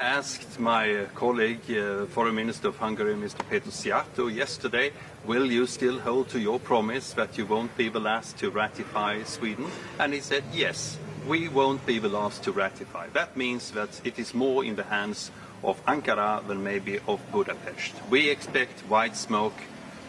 asked my uh, colleague, uh, Foreign Minister of Hungary, Mr. Peter Szijjártó, yesterday, will you still hold to your promise that you won't be the last to ratify Sweden? And he said, yes, we won't be the last to ratify. That means that it is more in the hands of Ankara than maybe of Budapest. We expect white smoke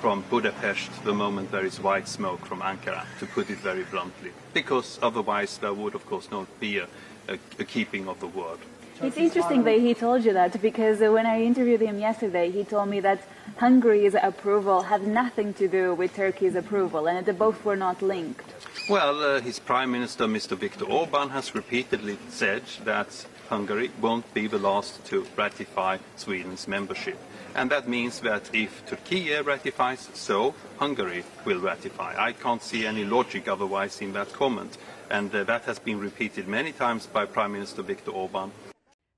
from Budapest the moment there is white smoke from Ankara, to put it very bluntly, because otherwise there would, of course, not be a, a, a keeping of the word. It's interesting that he told you that because when I interviewed him yesterday, he told me that Hungary's approval had nothing to do with Turkey's approval and that both were not linked. Well, uh, his Prime Minister, Mr. Viktor Orban, has repeatedly said that Hungary won't be the last to ratify Sweden's membership. And that means that if Turkey ratifies, so Hungary will ratify. I can't see any logic otherwise in that comment. And uh, that has been repeated many times by Prime Minister Viktor Orban.